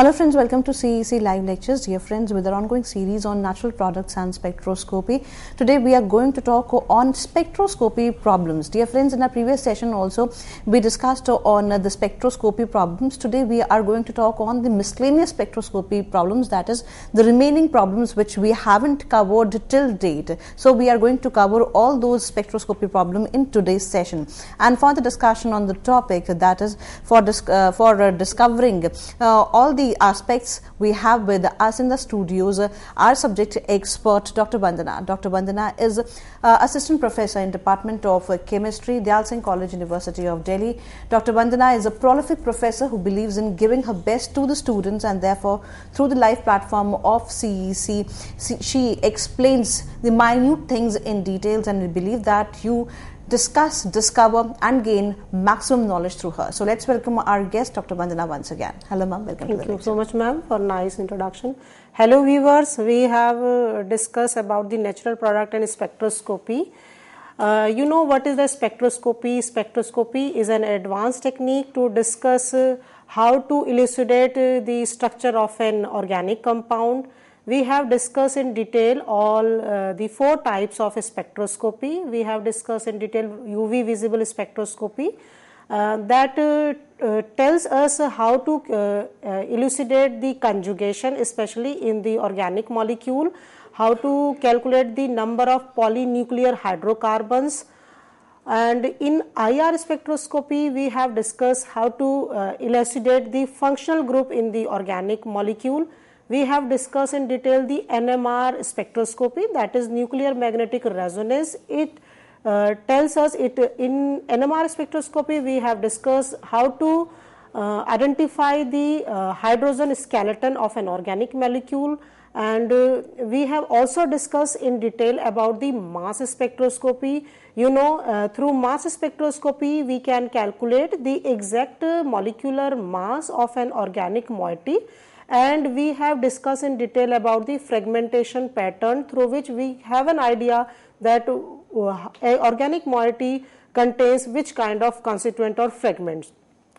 Hello friends, welcome to CEC Live Lectures. Dear friends, with our ongoing series on natural products and spectroscopy, today we are going to talk on spectroscopy problems. Dear friends, in our previous session also we discussed on the spectroscopy problems. Today we are going to talk on the miscellaneous spectroscopy problems, that is the remaining problems which we haven't covered till date. So we are going to cover all those spectroscopy problem in today's session. And for the discussion on the topic, that is for, dis- uh, for uh, discovering uh, all the aspects we have with us in the studios our subject expert Dr. Vandana. Dr. Vandana is uh, assistant professor in Department of Chemistry, Dyal Singh College, University of Delhi. Dr. Vandana is a prolific professor who believes in giving her best to the students and therefore through the live platform of CEC, she explains the minute things in details and we believe that you discuss, discover, and gain maximum knowledge through her. So let's welcome our guest, Dr. Vandana, once again. Hello, ma'am. Welcome Thank to the you so much, ma'am, for nice introduction. Hello, viewers. We have uh, discussed about the natural product and spectroscopy. Uh, you know what is the spectroscopy? Spectroscopy is an advanced technique to discuss uh, how to elucidate uh, the structure of an organic compound we have discussed in detail all uh, the four types of spectroscopy. We have discussed in detail UV visible spectroscopy. Uh, that uh, uh, tells us how to uh, uh, elucidate the conjugation especially in the organic molecule, how to calculate the number of polynuclear hydrocarbons. And in IR spectroscopy we have discussed how to elucidate the functional group in the organic molecule we have discussed in detail the NMR spectroscopy that is nuclear magnetic resonance. It uh, tells us it in NMR spectroscopy we have discussed how to uh, identify the uh, hydrogen skeleton of an organic molecule and uh, we have also discussed in detail about the mass spectroscopy. You know uh, through mass spectroscopy we can calculate the exact molecular mass of an organic moiety and we have discussed in detail about the fragmentation pattern through which we have an idea that uh, organic moiety contains which kind of constituent or fragments.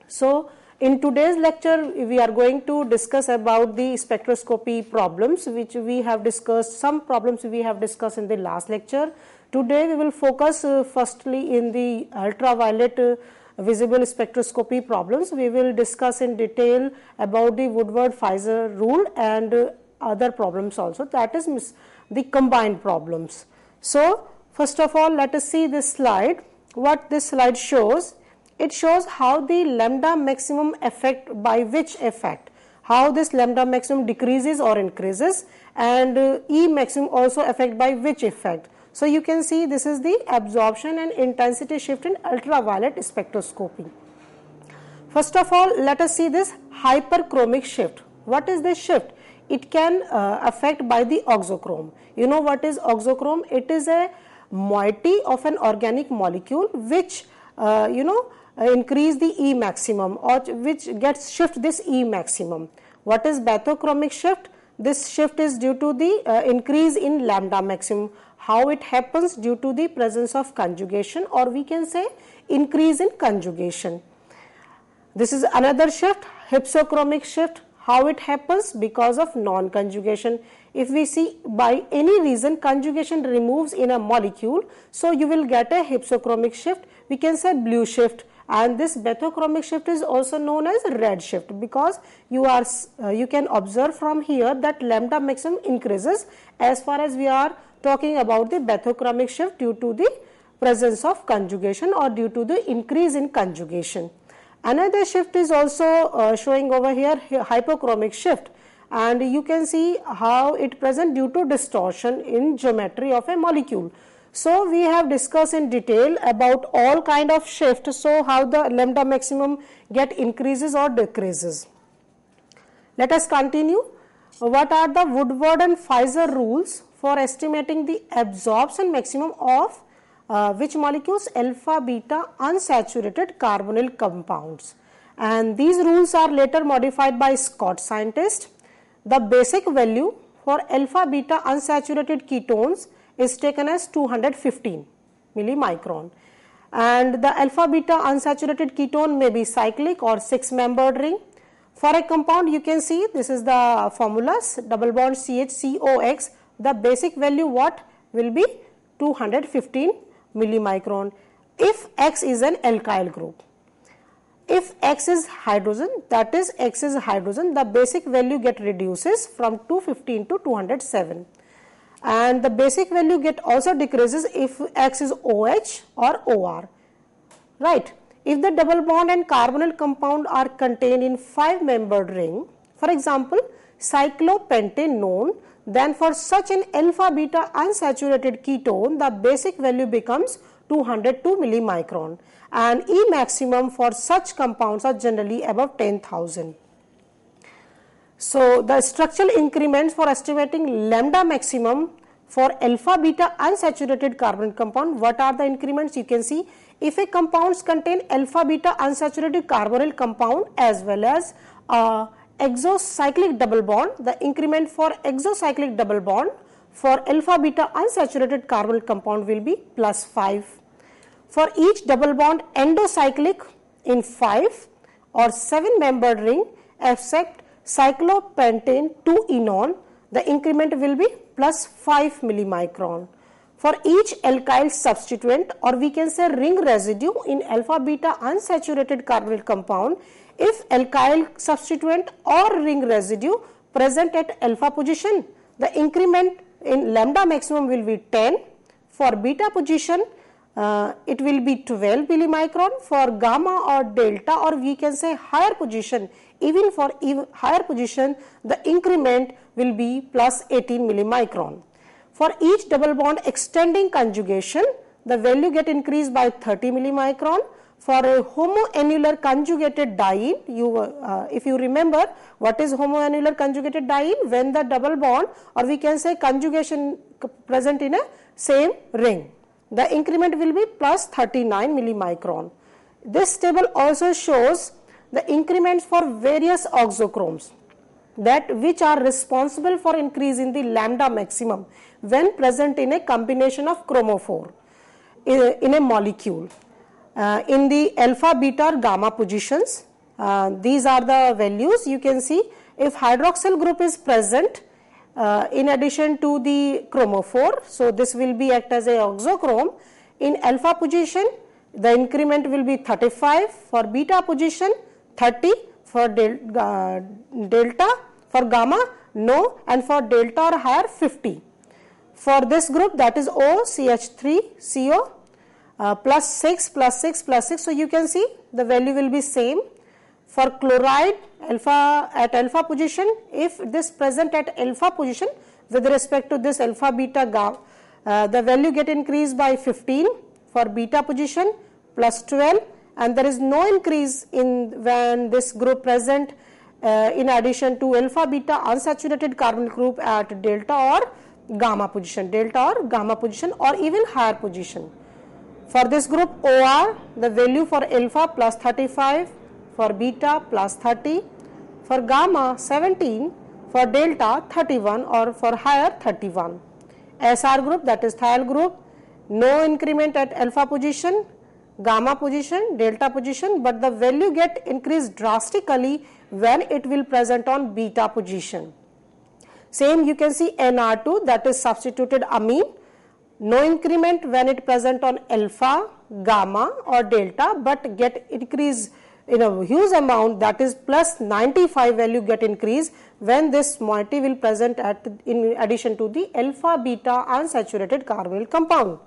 So, in today's lecture we are going to discuss about the spectroscopy problems which we have discussed some problems we have discussed in the last lecture. Today we will focus uh, firstly in the ultraviolet uh, visible spectroscopy problems. We will discuss in detail about the Woodward-Fieser rule and uh, other problems also that is the combined problems. So, first of all let us see this slide. What this slide shows? It shows how the lambda maximum effect by which effect how this lambda maximum decreases or increases and uh, E maximum also affect by which effect. So, you can see this is the absorption and intensity shift in ultraviolet spectroscopy. First of all, let us see this hyperchromic shift. What is this shift? It can uh, affect by the auxochrome. You know what is auxochrome? It is a moiety of an organic molecule which uh, you know increase the E maximum or which gets shift this E maximum. What is bathochromic shift? This shift is due to the uh, increase in lambda maximum how it happens due to the presence of conjugation or we can say increase in conjugation. This is another shift hypsochromic shift how it happens because of non conjugation. If we see by any reason conjugation removes in a molecule so you will get a hypsochromic shift we can say blue shift and this bathochromic shift is also known as red shift because you are uh, you can observe from here that lambda maximum increases as far as we are talking about the bathochromic shift due to the presence of conjugation or due to the increase in conjugation. Another shift is also uh, showing over here hypochromic shift and you can see how it present due to distortion in geometry of a molecule. So, we have discussed in detail about all kind of shift. So, how the lambda maximum get increases or decreases. Let us continue. What are the Woodward and Fieser rules for estimating the absorption maximum of uh, which molecules? Alpha beta unsaturated carbonyl compounds. And these rules are later modified by Scott scientist. The basic value for alpha beta unsaturated ketones is taken as 215 millimicron. And the alpha beta unsaturated ketone may be cyclic or 6 membered ring. For a compound you can see this is the formulas double bond CHCOX the basic value what will be 215 millimicron if X is an alkyl group. If X is hydrogen that is X is hydrogen the basic value get reduces from 215 to 207 and the basic value get also decreases if X is OH or OR right. If the double bond and carbonyl compound are contained in 5 membered ring for example cyclopentenone then for such an alpha beta unsaturated ketone the basic value becomes 202 millimicron and E maximum for such compounds are generally above 10,000. So, the structural increments for estimating lambda maximum for alpha beta unsaturated carbon compound what are the increments you can see if a compounds contain alpha beta unsaturated carbonyl compound as well as uh, exocyclic double bond the increment for exocyclic double bond for alpha beta unsaturated carbonyl compound will be plus 5 for each double bond endocyclic in 5 or 7 membered ring except cyclopentane 2 enone, the increment will be plus 5 millimicron. For each alkyl substituent or we can say ring residue in alpha beta unsaturated carbonyl compound, if alkyl substituent or ring residue present at alpha position, the increment in lambda maximum will be 10. For beta position, uh, it will be 12 millimicron for gamma or delta or we can say higher position even for higher position the increment will be plus 18 millimicron. For each double bond extending conjugation the value get increased by 30 millimicron for a homoannular conjugated diene you uh, if you remember what is homoannular conjugated diene when the double bond or we can say conjugation present in a same ring the increment will be plus 39 millimicron. This table also shows the increments for various auxochromes that which are responsible for increase in the lambda maximum when present in a combination of chromophore in a molecule. Uh, in the alpha, beta or gamma positions, uh, these are the values you can see if hydroxyl group is present uh, in addition to the chromophore. So, this will be act as a auxochrome. In alpha position, the increment will be 35 for beta position, 30 for del delta, for gamma no and for delta or higher 50. For this group that is O CH3 CO uh, plus 6 plus 6 plus 6. So, you can see the value will be same for chloride alpha at alpha position. If this present at alpha position with respect to this alpha beta gamma uh, the value get increased by 15 for beta position plus 12 and there is no increase in when this group present uh, in addition to alpha beta unsaturated carbon group at delta or gamma position delta or gamma position or even higher position for this group OR the value for alpha plus 35 for beta plus 30, for gamma 17, for delta 31 or for higher 31. SR group that is thiol group, no increment at alpha position, gamma position, delta position but the value get increased drastically when it will present on beta position. Same you can see NR2 that is substituted amine, no increment when it present on alpha, gamma or delta but get increase in a huge amount that is plus 95 value get increase when this moiety will present at in addition to the alpha beta unsaturated carbonyl compound.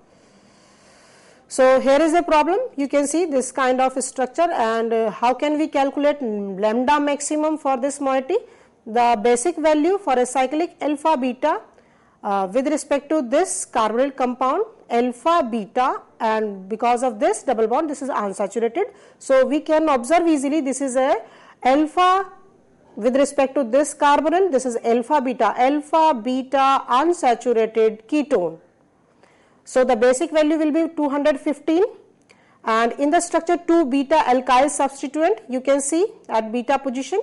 So here is a problem you can see this kind of structure and uh, how can we calculate lambda maximum for this moiety the basic value for a cyclic alpha beta uh, with respect to this carbonyl compound alpha beta and because of this double bond this is unsaturated. So, we can observe easily this is a alpha with respect to this carbonyl this is alpha beta alpha beta unsaturated ketone. So, the basic value will be 215 and in the structure 2 beta alkyl substituent you can see at beta position.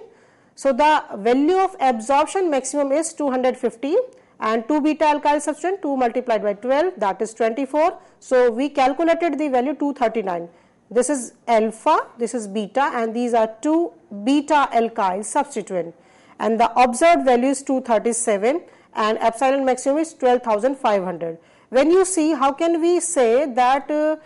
So, the value of absorption maximum is 215 and 2 beta alkyl substituent 2 multiplied by 12 that is 24. So, we calculated the value 239. this is alpha, this is beta and these are two beta alkyl substituent and the observed value is 237 and epsilon maximum is 12,500. When you see how can we say that uh,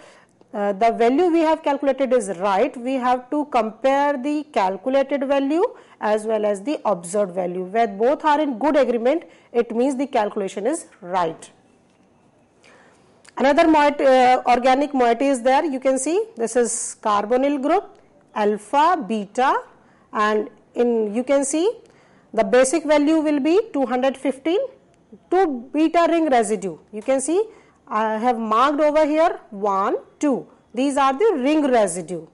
uh, the value we have calculated is right, we have to compare the calculated value as well as the observed value. Where both are in good agreement, it means the calculation is right. Another moiety, uh, organic moiety is there, you can see this is carbonyl group, alpha, beta and in you can see the basic value will be 215, two beta ring residue. You can see I have marked over here 1, 2. These are the ring residue.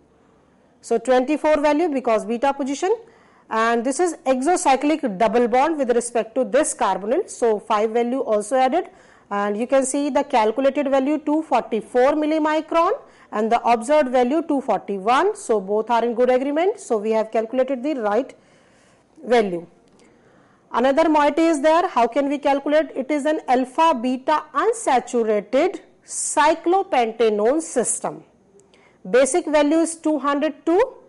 So 24 value because beta position and this is exocyclic double bond with respect to this carbonyl. So 5 value also added and you can see the calculated value 244 millimicron and the observed value 241. So both are in good agreement. So we have calculated the right value. Another moiety is there. How can we calculate? It is an alpha beta unsaturated cyclopentanone system. Basic value is 202.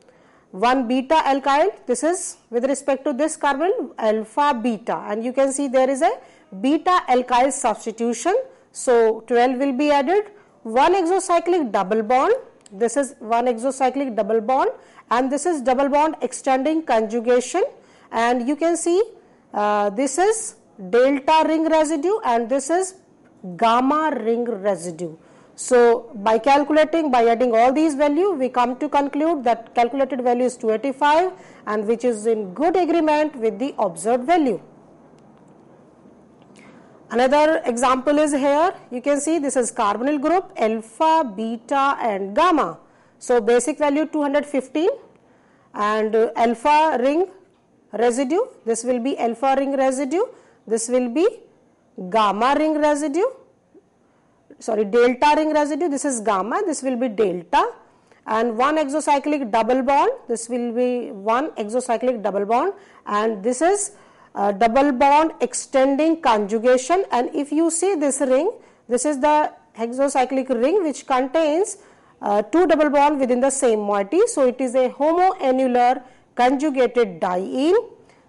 1 beta alkyl. This is with respect to this carbon alpha beta and you can see there is a beta alkyl substitution. So 12 will be added. 1 exocyclic double bond. This is 1 exocyclic double bond and this is double bond extending conjugation and you can see uh, this is delta ring residue and this is gamma ring residue. So, by calculating by adding all these value we come to conclude that calculated value is 285 and which is in good agreement with the observed value. Another example is here you can see this is carbonyl group alpha, beta and gamma. So, basic value 215 and alpha ring residue, this will be alpha ring residue, this will be gamma ring residue, sorry delta ring residue, this is gamma, this will be delta and one exocyclic double bond, this will be one exocyclic double bond and this is double bond extending conjugation and if you see this ring, this is the hexacyclic ring which contains uh, two double bond within the same moiety. So, it is a homoannular conjugated diene.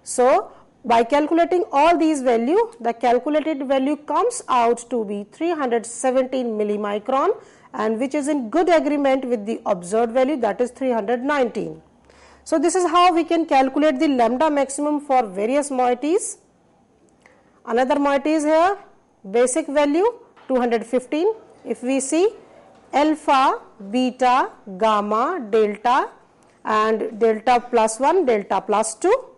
So, by calculating all these value, the calculated value comes out to be 317 millimicron and which is in good agreement with the observed value that is 319. So, this is how we can calculate the lambda maximum for various moieties. Another moiety is here basic value 215. If we see alpha, beta, gamma, delta and delta plus 1, delta plus 2.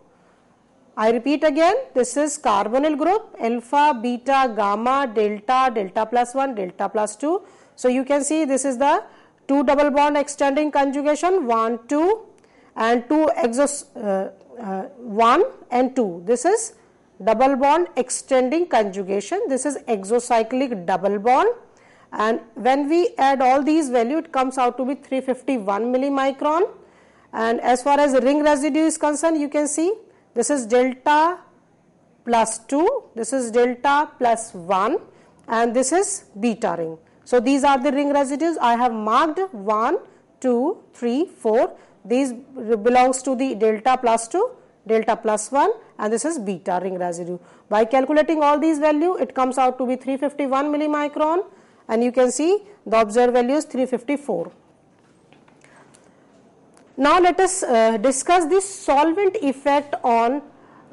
I repeat again, this is carbonyl group alpha, beta, gamma, delta, delta plus 1, delta plus 2. So, you can see this is the 2 double bond extending conjugation 1, 2 and 2 exos, uh, uh, 1 and 2. This is double bond extending conjugation. This is exocyclic double bond and when we add all these value it comes out to be 351 millimicron and as far as ring residue is concerned you can see this is delta plus 2 this is delta plus 1 and this is beta ring. So these are the ring residues. I have marked 1 2 3 4 these belongs to the delta plus 2 delta plus 1 and this is beta ring residue. By calculating all these value it comes out to be 351 millimicron and you can see the observed value is 354 now let us uh, discuss the solvent effect on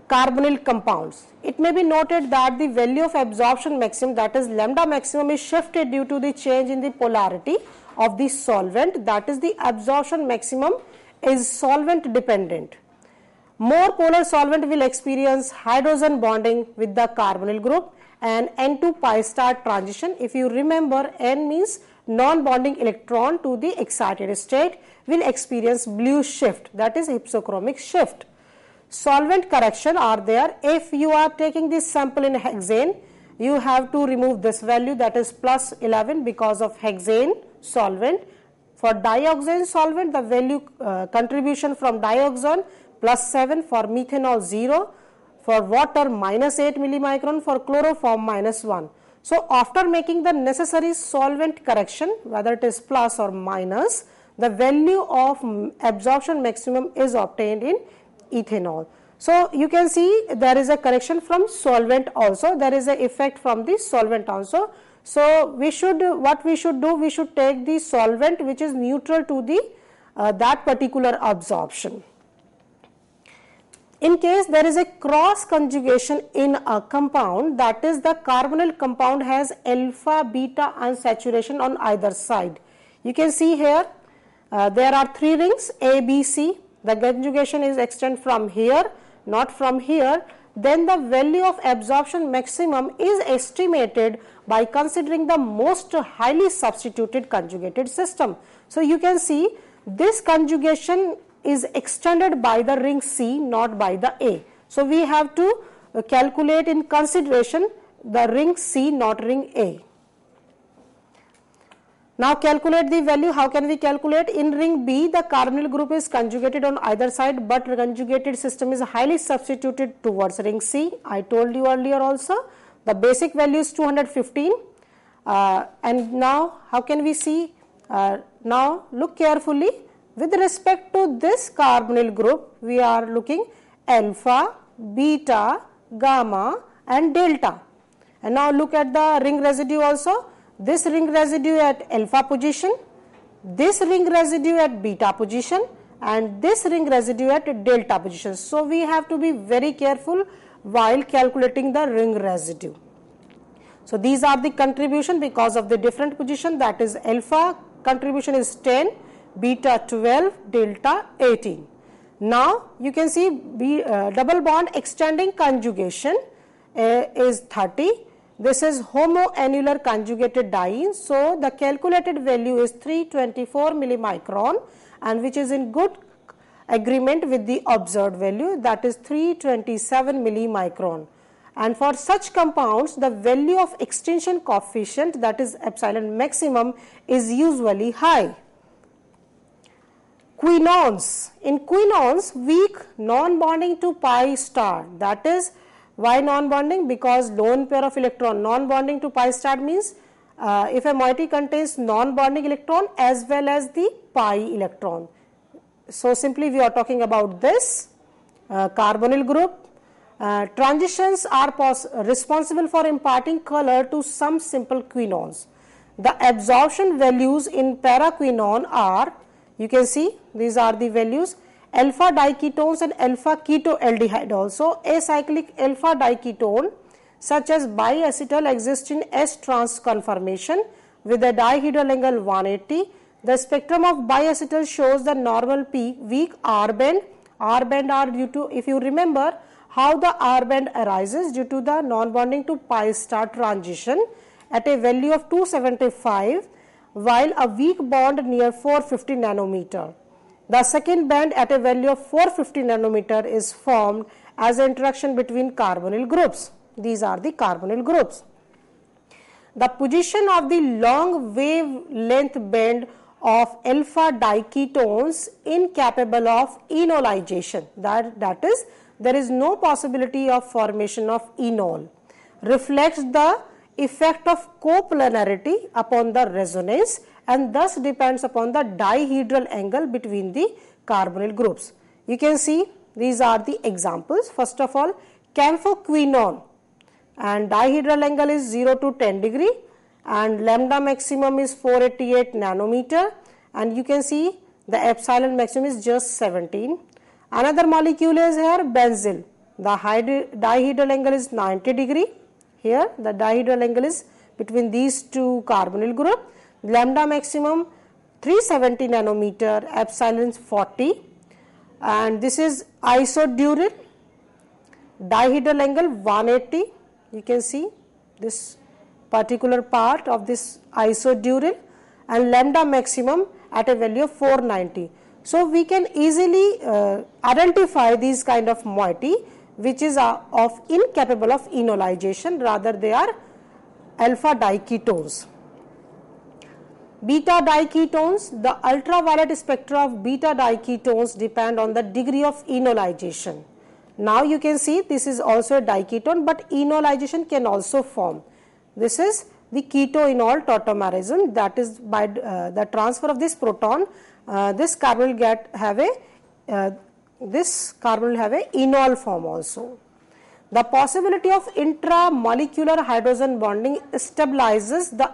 carbonyl compounds. It may be noted that the value of absorption maximum that is lambda maximum is shifted due to the change in the polarity of the solvent that is the absorption maximum is solvent dependent. More polar solvent will experience hydrogen bonding with the carbonyl group and N to pi star transition. If you remember N means non-bonding electron to the excited state will experience blue shift that is hypsochromic shift. Solvent correction are there if you are taking this sample in hexane you have to remove this value that is plus 11 because of hexane solvent. For dioxane solvent the value uh, contribution from dioxane plus 7 for methanol 0 for water minus 8 millimicron for chloroform minus 1. So, after making the necessary solvent correction whether it is plus or minus, the value of absorption maximum is obtained in ethanol. So, you can see there is a correction from solvent also, there is an effect from the solvent also. So, we should what we should do we should take the solvent which is neutral to the uh, that particular absorption. In case there is a cross conjugation in a compound that is the carbonyl compound has alpha beta unsaturation on either side. You can see here uh, there are three rings A, B, C. The conjugation is extend from here not from here then the value of absorption maximum is estimated by considering the most highly substituted conjugated system. So, you can see this conjugation is extended by the ring C not by the A. So, we have to calculate in consideration the ring C not ring A. Now calculate the value, how can we calculate? In ring B, the carbonyl group is conjugated on either side, but conjugated system is highly substituted towards ring C. I told you earlier also, the basic value is 215. Uh, and now how can we see? Uh, now look carefully, with respect to this carbonyl group, we are looking alpha, beta, gamma and delta. And now look at the ring residue also this ring residue at alpha position, this ring residue at beta position and this ring residue at delta position. So, we have to be very careful while calculating the ring residue. So, these are the contribution because of the different position that is alpha contribution is 10, beta 12, delta 18. Now, you can see B, uh, double bond extending conjugation uh, is 30 this is homoannular conjugated diene. So, the calculated value is 324 millimicron and which is in good agreement with the observed value that is 327 millimicron. And for such compounds the value of extinction coefficient that is epsilon maximum is usually high. Quinones. In quinones weak non-bonding to pi star that is why non-bonding? Because lone pair of electron non-bonding to pi star means uh, if a moiety contains non-bonding electron as well as the pi electron. So, simply we are talking about this uh, carbonyl group. Uh, transitions are responsible for imparting color to some simple quinones. The absorption values in paraquinone are, you can see these are the values alpha diketones and alpha ketoaldehyde also acyclic alpha diketone such as biacetyl exists in S trans conformation with a dihedral angle 180. The spectrum of biacetyl shows the normal peak weak R band. R band are due to if you remember how the R band arises due to the non-bonding to pi star transition at a value of 275 while a weak bond near 450 nanometer. The second band at a value of 450 nanometer is formed as an interaction between carbonyl groups. These are the carbonyl groups. The position of the long wavelength band of alpha diketones incapable of enolization that, that is there is no possibility of formation of enol reflects the effect of coplanarity upon the resonance and thus depends upon the dihedral angle between the carbonyl groups. You can see these are the examples. First of all, camphorquinone and dihedral angle is 0 to 10 degree and lambda maximum is 488 nanometer and you can see the epsilon maximum is just 17. Another molecule is here benzil. The dihedral angle is 90 degree. Here the dihedral angle is between these two carbonyl group lambda maximum 370 nanometer, epsilon 40 and this is isoduryl, dihedral angle 180, you can see this particular part of this isoduryl and lambda maximum at a value of 490. So, we can easily uh, identify these kind of moiety which is uh, of incapable of enolization rather they are alpha diketones. Beta diketones, the ultraviolet spectra of beta diketones depend on the degree of enolization. Now you can see this is also a diketone but enolization can also form. This is the ketoenol tautomerism that is by uh, the transfer of this proton uh, this will get have a uh, this will have a enol form also. The possibility of intramolecular hydrogen bonding stabilizes the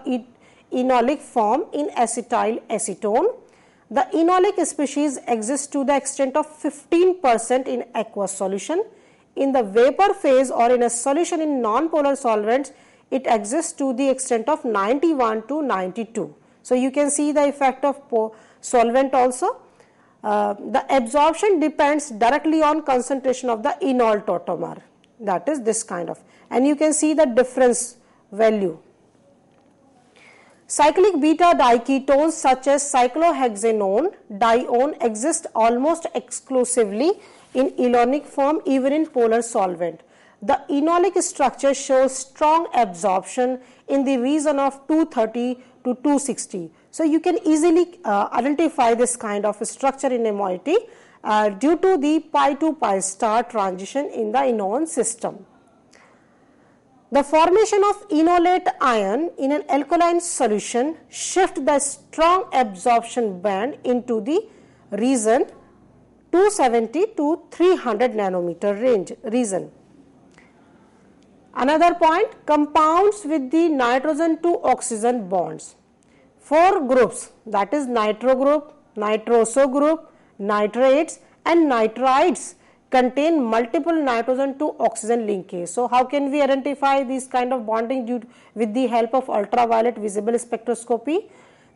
enolic form in acetyl acetone. The enolic species exists to the extent of 15 percent in aqueous solution. In the vapor phase or in a solution in non-polar solvents, it exists to the extent of 91 to 92. So, you can see the effect of solvent also. Uh, the absorption depends directly on concentration of the enol tautomer that is this kind of and you can see the difference value. Cyclic beta diketones such as cyclohexanone dione exist almost exclusively in enolic form even in polar solvent. The enolic structure shows strong absorption in the region of 230 to 260. So, you can easily uh, identify this kind of structure in a moiety uh, due to the pi to pi star transition in the enone system. The formation of enolate ion in an alkaline solution shift the strong absorption band into the region 270 to 300 nanometer range region. Another point compounds with the nitrogen to oxygen bonds. Four groups that is nitro group, nitroso group, nitrates and nitrites contain multiple nitrogen to oxygen linkage. So, how can we identify these kind of bonding due with the help of ultraviolet visible spectroscopy?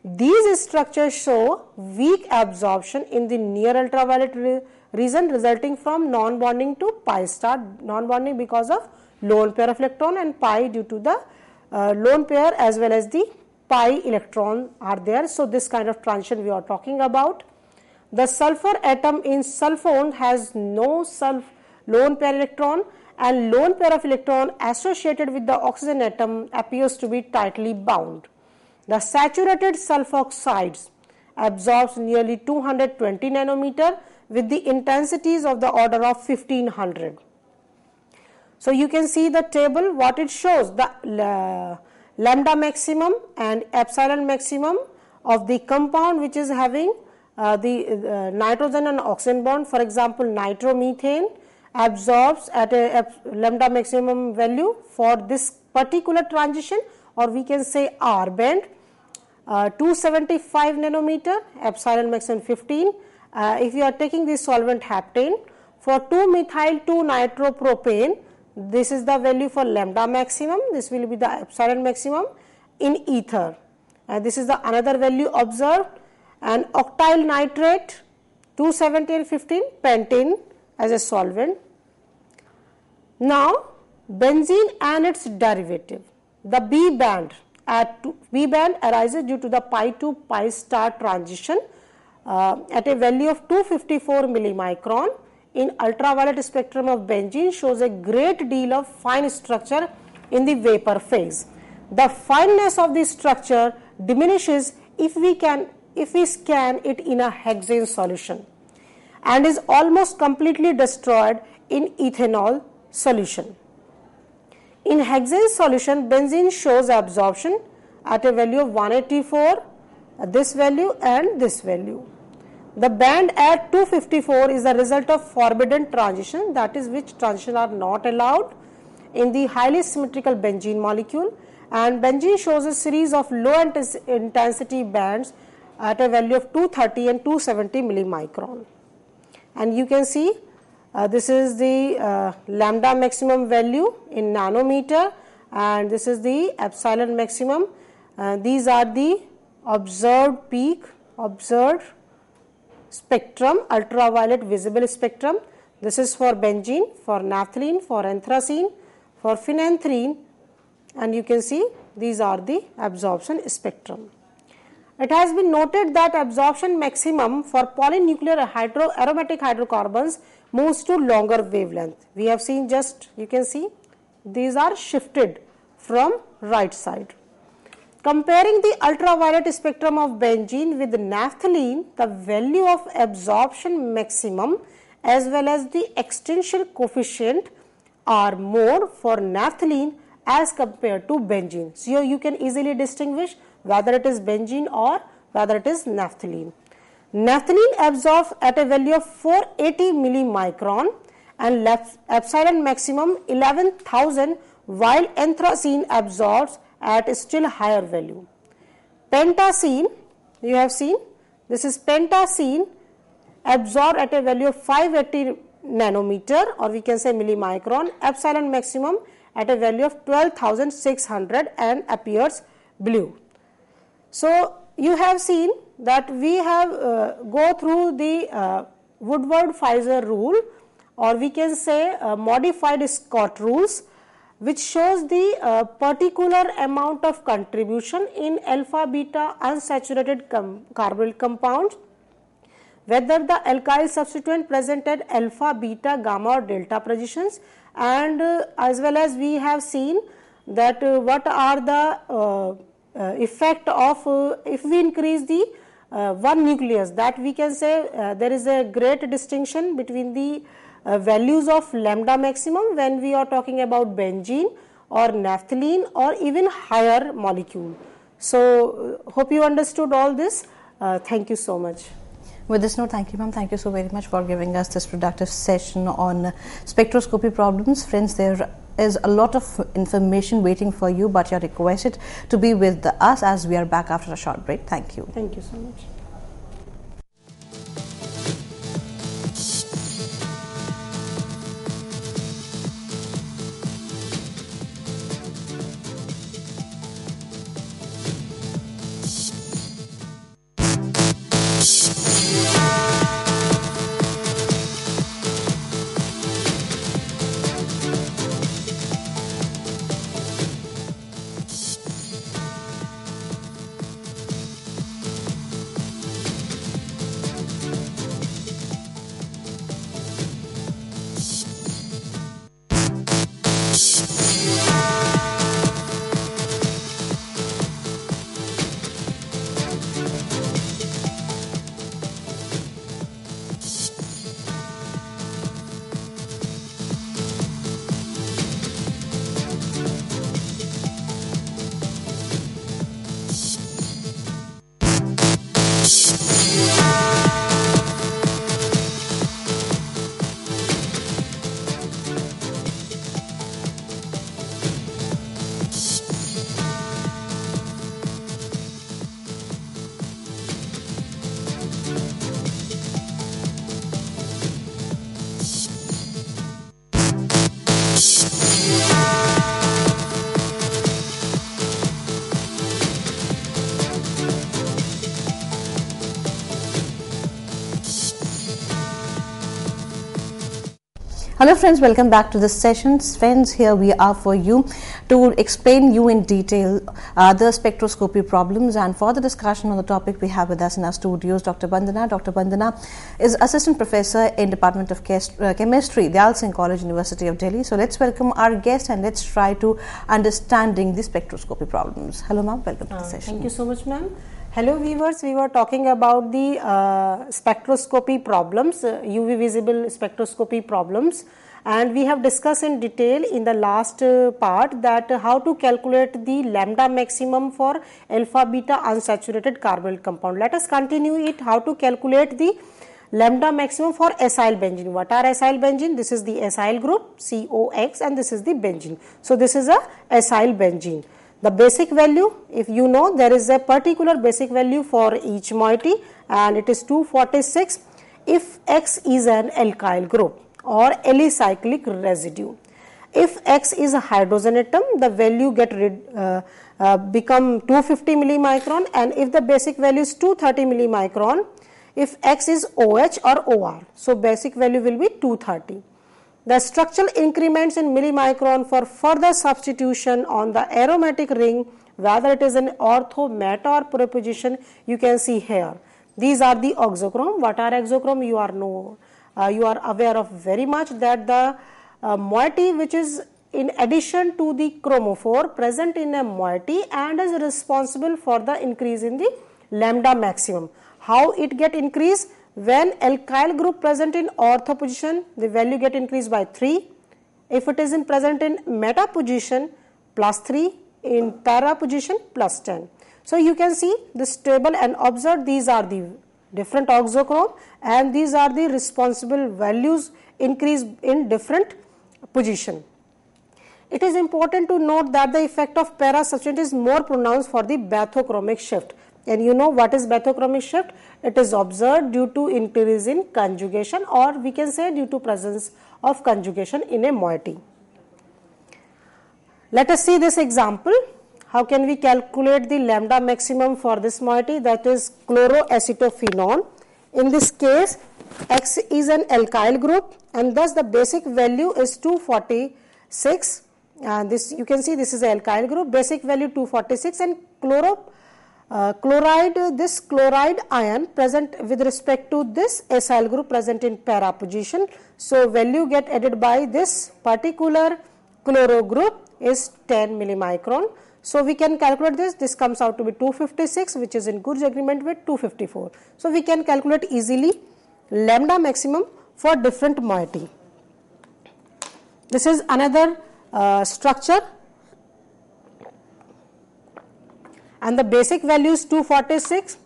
These structures show weak absorption in the near ultraviolet re region resulting from non-bonding to pi star, non-bonding because of lone pair of electron and pi due to the uh, lone pair as well as the pi electron are there. So, this kind of transition we are talking about. The sulfur atom in sulfone has no sulf lone pair electron and lone pair of electron associated with the oxygen atom appears to be tightly bound. The saturated sulfoxides absorbs nearly 220 nanometer with the intensities of the order of 1500. So, you can see the table what it shows the uh, lambda maximum and epsilon maximum of the compound which is having uh, the uh, nitrogen and oxygen bond for example nitromethane absorbs at a, a, lambda maximum value for this particular transition or we can say R band uh, 275 nanometer epsilon maximum 15 uh, if you are taking this solvent heptane for 2 methyl 2 nitropropane this is the value for lambda maximum. This will be the epsilon maximum in ether. And this is the another value observed and octyl nitrate 270 and 15 pentane as a solvent. Now, benzene and its derivative the B band at B band arises due to the pi to pi star transition uh, at a value of 254 millimicron in ultraviolet spectrum of benzene shows a great deal of fine structure in the vapor phase. The fineness of the structure diminishes if we can if we scan it in a hexane solution and is almost completely destroyed in ethanol solution. In hexane solution, benzene shows absorption at a value of 184, this value and this value. The band at 254 is the result of forbidden transition that is which transition are not allowed in the highly symmetrical benzene molecule and benzene shows a series of low intensity bands at a value of 230 and 270 millimicron. And you can see uh, this is the uh, lambda maximum value in nanometer and this is the epsilon maximum. Uh, these are the observed peak, observed spectrum, ultraviolet visible spectrum. This is for benzene, for naphthalene, for anthracene, for phenanthrene and you can see these are the absorption spectrum. It has been noted that absorption maximum for polynuclear hydro aromatic hydrocarbons moves to longer wavelength. We have seen just you can see these are shifted from right side. Comparing the ultraviolet spectrum of benzene with naphthalene, the value of absorption maximum as well as the extinction coefficient are more for naphthalene as compared to benzene. So, you can easily distinguish whether it is benzene or whether it is naphthalene. Naphthalene absorbs at a value of 480 millimicron and epsilon maximum 11,000 while anthracene absorbs at a still higher value. Pentacene, you have seen, this is pentacene absorbed at a value of 580 nanometer or we can say millimicron, epsilon maximum at a value of 12,600 and appears blue. So, you have seen that we have uh, go through the uh, Woodward-Fieser rule or we can say uh, modified Scott rules which shows the uh, particular amount of contribution in alpha beta unsaturated com carbonyl compounds whether the alkyl substituent present at alpha beta gamma or delta positions. And uh, as well as we have seen that uh, what are the effect of if we increase the one nucleus that we can say there is a great distinction between the uh, values of lambda maximum when we are talking about benzene or naphthalene or even higher molecule. So, uh, hope you understood all this. Uh, thank you so much. With this note, thank you, ma'am. Thank you so very much for giving us this productive session on spectroscopy problems. Friends, there is a lot of information waiting for you, but you're requested to be with us as we are back after a short break. Thank you. Thank you so much. Hello friends, welcome back to the session. Friends, here we are for you to explain you in detail uh, the spectroscopy problems and for the discussion on the topic we have with us in our studios Dr. Vandana. Dr. Vandana is Assistant Professor in Department of uh, Chemistry, Dyal Singh College, University of Delhi. So let's welcome our guest and let's try to understanding the spectroscopy problems. Hello ma'am, welcome to the uh, session. Thank you so much ma'am. Hello viewers, we were talking about the uh, spectroscopy problems, uh, UV visible spectroscopy problems and we have discussed in detail in the last uh, part that how to calculate the lambda maximum for alpha beta unsaturated carbonyl compound. Let us continue it how to calculate the lambda maximum for acyl benzene. What are acyl benzene? This is the acyl group COX and this is the benzene. So, this is a acyl benzene. The basic value, if you know there is a particular basic value for each moiety and it is 246 if X is an alkyl group or alicyclic residue. If X is a hydrogen atom, the value get rid, uh, uh, become 250 millimicron and if the basic value is 230 millimicron, if X is OH or OR, so basic value will be 230. The structural increments in millimicron for further substitution on the aromatic ring whether it is an ortho, meta or para position you can see here. These are the auxochrome. What are auxochrome? You are know, uh, you are aware of very much that the uh, moiety which is in addition to the chromophore present in a moiety and is responsible for the increase in the lambda maximum. How it get increased? When alkyl group present in ortho position, the value get increased by 3. If it is in present in meta position, plus 3, in para position, plus 10. So, you can see this table and observe these are the different auxochrome and these are the responsible values increase in different position. It is important to note that the effect of para substituent is more pronounced for the bathochromic shift and you know what is bathochromic shift? It is observed due to increase in conjugation or we can say due to presence of conjugation in a moiety. Let us see this example. How can we calculate the lambda maximum for this moiety that is chloroacetophenone. In this case X is an alkyl group and thus the basic value is 246 and this you can see this is alkyl group basic value 246 and chloro uh, chloride this chloride ion present with respect to this acyl group present in para position. So value get added by this particular chloro group is 10 millimicron. So we can calculate this. This comes out to be 256 which is in good agreement with 254 so we can calculate easily lambda maximum for different moiety. This is another uh, structure and the basic value is 246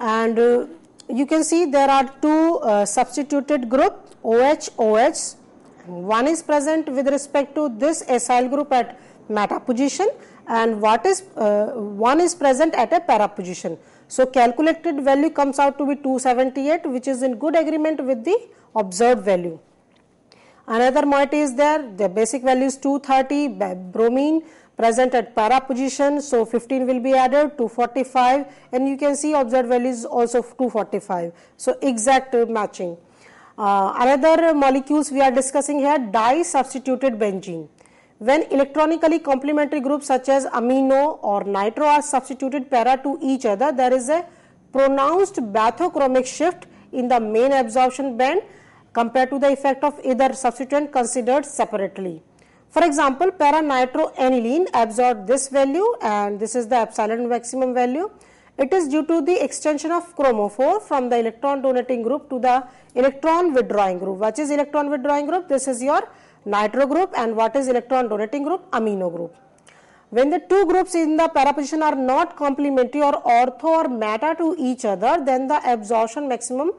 and uh, you can see there are two uh, substituted group OH OH one is present with respect to this acyl group at meta position. And what is uh, one is present at a para position. So calculated value comes out to be 278 which is in good agreement with the observed value. Another moiety is there the basic value is 230 bromine present at para position so 15 will be added 245 and you can see observed value is also 245 so exact matching. Uh, another molecules we are discussing here di substituted benzene. When electronically complementary groups such as amino or nitro are substituted para to each other there is a pronounced bathochromic shift in the main absorption band compared to the effect of either substituent considered separately. For example, para-nitroaniline absorbed this value and this is the epsilon maximum value. It is due to the extension of chromophore from the electron donating group to the electron withdrawing group. What is electron withdrawing group? This is your nitro group and what is electron donating group? Amino group. When the two groups in the para position are not complementary or ortho or meta to each other, then the absorption maximum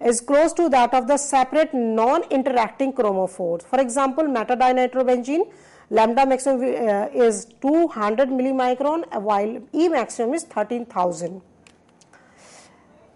is close to that of the separate non-interacting chromophores. For example, metadinitrobenzene lambda maximum uh, is 200 millimicron while E maximum is 13,000.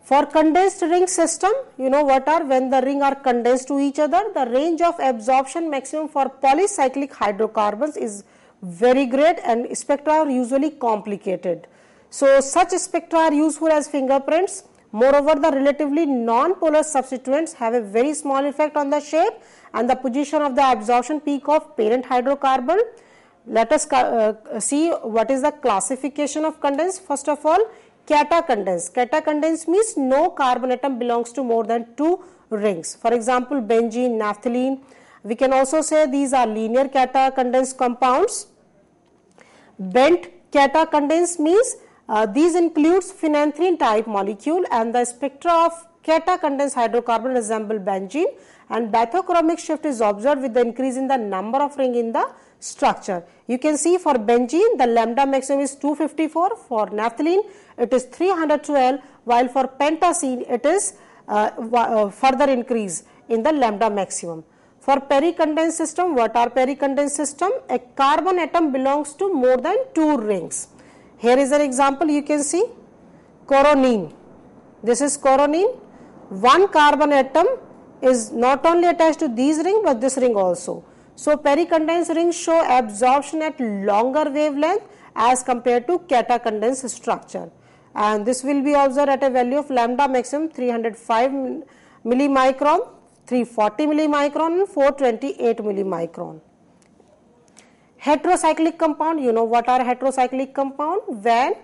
For condensed ring system, you know what are when the ring are condensed to each other, the range of absorption maximum for polycyclic hydrocarbons is very great and spectra are usually complicated. So such spectra are useful as fingerprints Moreover, the relatively non-polar substituents have a very small effect on the shape and the position of the absorption peak of parent hydrocarbon. Let us uh, see what is the classification of condense. First of all, cata condense. Cata condense means no carbon atom belongs to more than two rings. For example, benzene, naphthalene. We can also say these are linear cata condense compounds. Bent cata condense means uh, these includes phenanthrene type molecule and the spectra of cata condense hydrocarbon resemble benzene and bathochromic shift is observed with the increase in the number of ring in the structure. You can see for benzene the lambda maximum is 254, for naphthalene it is 312 while for pentacene it is uh, uh, further increase in the lambda maximum. For pericondense system, what are pericondense system? A carbon atom belongs to more than two rings. Here is an example you can see coronene. This is coronene. One carbon atom is not only attached to these ring but this ring also. So pericondense rings show absorption at longer wavelength as compared to catacondense structure and this will be observed at a value of lambda maximum 305 millimicron, 340 millimicron and 428 millimicron heterocyclic compound you know what are heterocyclic compound? When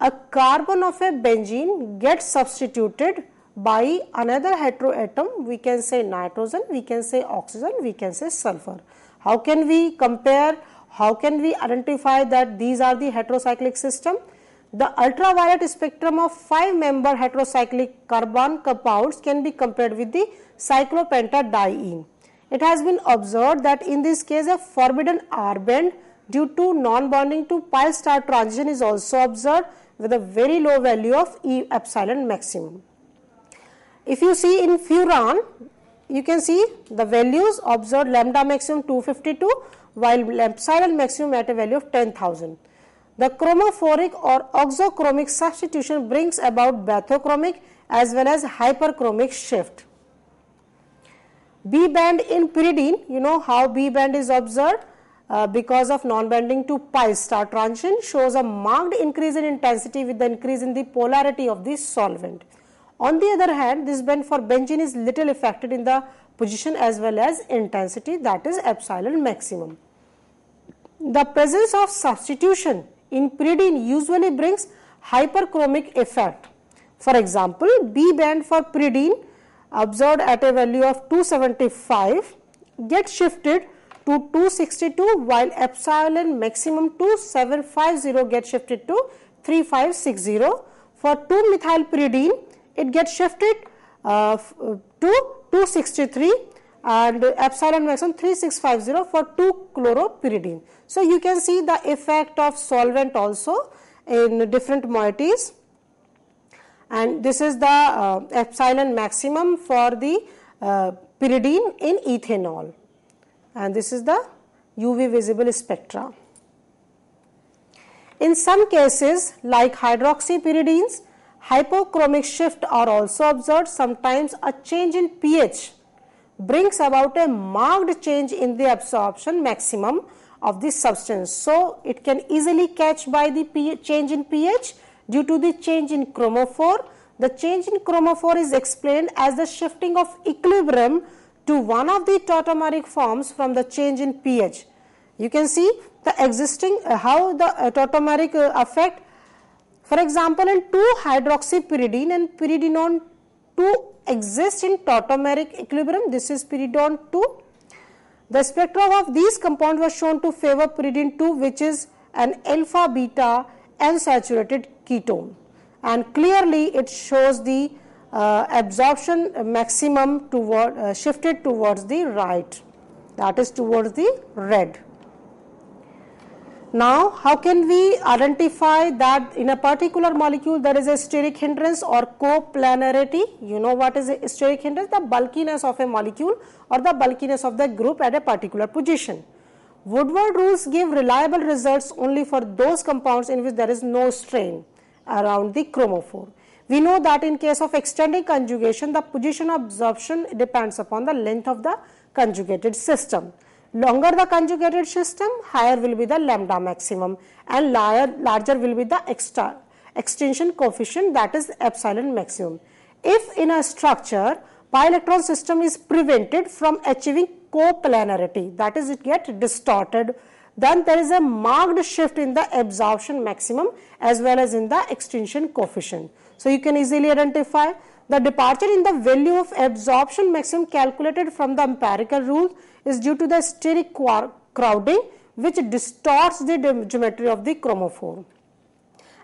a carbon of a benzene gets substituted by another heteroatom we can say nitrogen we can say oxygen we can say sulfur. How can we compare how can we identify that these are the heterocyclic system? The ultraviolet spectrum of five member heterocyclic carbon compounds can be compared with the cyclopentadiene it has been observed that in this case a forbidden R band due to non-bonding to pi star transition is also observed with a very low value of E epsilon maximum. if you see in furan, you can see the values observed lambda maximum 252 while epsilon maximum at a value of 10,000. The chromophoric or auxochromic substitution brings about bathochromic as well as hyperchromic shift. B band in pyridine, you know how B band is observed uh, because of non-bonding to pi star transition shows a marked increase in intensity with the increase in the polarity of the solvent. On the other hand, this band for benzene is little affected in the position as well as intensity that is epsilon maximum. The presence of substitution in pyridine usually brings hyperchromic effect. For example, B band for pyridine observed at a value of 275 get shifted to 262 while epsilon maximum 2750 get shifted to 3560. For 2 methylpyridine it gets shifted uh, to 263 and epsilon maximum 3650 for 2 chloropyridine. So, you can see the effect of solvent also in different moieties and this is the uh, epsilon maximum for the uh, pyridine in ethanol and this is the UV visible spectra. In some cases like hydroxypyridines, hypochromic shift are also observed sometimes a change in pH brings about a marked change in the absorption maximum of the substance. So, it can easily catch by the pH, change in pH due to the change in chromophore. The change in chromophore is explained as the shifting of equilibrium to one of the tautomeric forms from the change in pH. You can see the existing uh, how the uh, tautomeric uh, for example in 2 hydroxypyridine and pyridinone 2 exist in tautomeric equilibrium this is pyridone 2 the spectrum of these compounds was shown to favor pyridone 2 which is an alpha beta unsaturated ketone and clearly it shows the uh, absorption maximum toward uh, shifted towards the right that is towards the red now, how can we identify that in a particular molecule there is a steric hindrance or coplanarity? You know what is a steric hindrance? The bulkiness of a molecule or the bulkiness of the group at a particular position. Woodward rules give reliable results only for those compounds in which there is no strain around the chromophore. We know that in case of extending conjugation, the position of absorption depends upon the length of the conjugated system. Longer the conjugated system, higher will be the lambda maximum and larger will be the extra extinction coefficient that is epsilon maximum. If in a structure pi electron system is prevented from achieving coplanarity that is it get distorted then there is a marked shift in the absorption maximum as well as in the extinction coefficient. So you can easily identify the departure in the value of absorption maximum calculated from the empirical rule is due to the steric crowding which distorts the geometry of the chromophore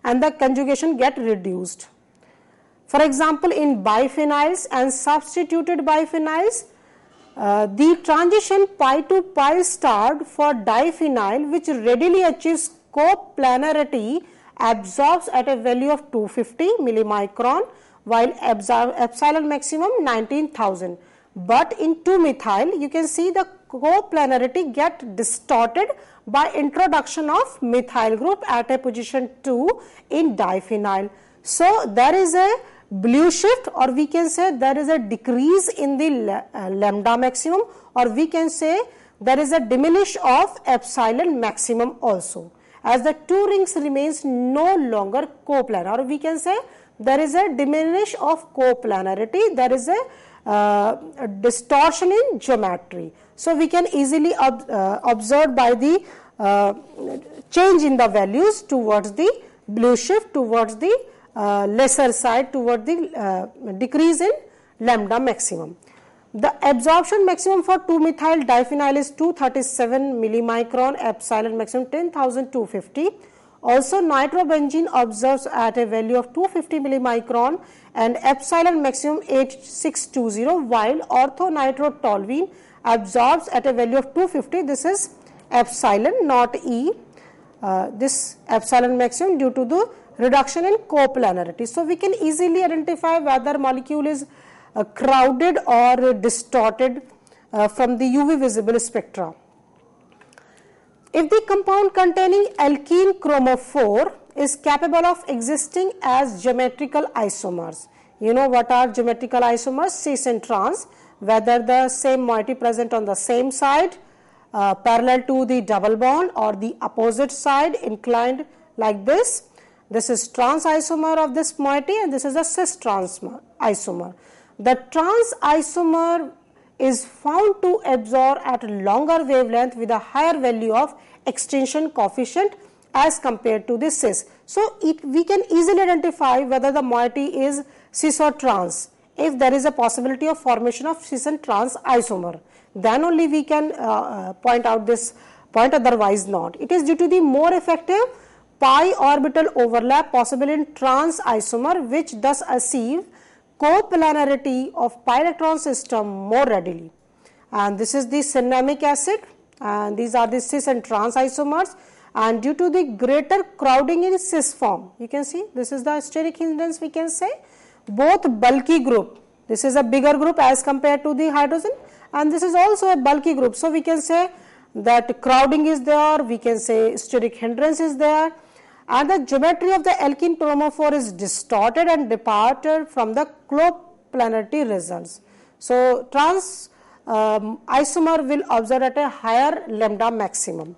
and the conjugation get reduced. For example, in biphenyls and substituted biphenyls, uh, the transition pi to pi star for diphenyl which readily achieves coplanarity absorbs at a value of 250 millimicron while epsilon maximum 19000 but in 2-methyl you can see the coplanarity get distorted by introduction of methyl group at a position 2 in diphenyl. So, there is a blue shift or we can say there is a decrease in the uh, lambda maximum or we can say there is a diminish of epsilon maximum also as the two rings remains no longer coplanar or we can say there is a diminish of coplanarity there is a uh, distortion in geometry. So, we can easily ob uh, observe by the uh, change in the values towards the blue shift towards the lesser side toward the uh, decrease in lambda maximum. The absorption maximum for 2-methyl diphenyl is 237 millimicron, epsilon maximum 10,250 also nitrobenzene observes at a value of 250 millimicron and epsilon maximum 8620 while orthonitrotoluene absorbs at a value of 250 this is epsilon not E. Uh, this epsilon maximum due to the reduction in coplanarity. So, we can easily identify whether molecule is uh, crowded or distorted uh, from the UV visible spectra. If the compound containing alkene chromophore is capable of existing as geometrical isomers, you know what are geometrical isomers? Cis and trans, whether the same moiety present on the same side uh, parallel to the double bond or the opposite side inclined like this. This is trans isomer of this moiety and this is a cis trans isomer. The trans isomer is found to absorb at longer wavelength with a higher value of extinction coefficient as compared to the cis. So, it, we can easily identify whether the moiety is cis or trans if there is a possibility of formation of cis and trans isomer then only we can uh, uh, point out this point otherwise not. It is due to the more effective pi orbital overlap possible in trans isomer which thus achieve coplanarity of pi electron system more readily. And this is the cinnamic acid and these are the cis and trans isomers and due to the greater crowding in cis form you can see this is the steric hindrance we can say both bulky group this is a bigger group as compared to the hydrogen and this is also a bulky group. So, we can say that crowding is there, we can say steric hindrance is there and the geometry of the alkene chromophore is distorted and departed from the coplanarity results. So, trans um, isomer will observe at a higher lambda maximum.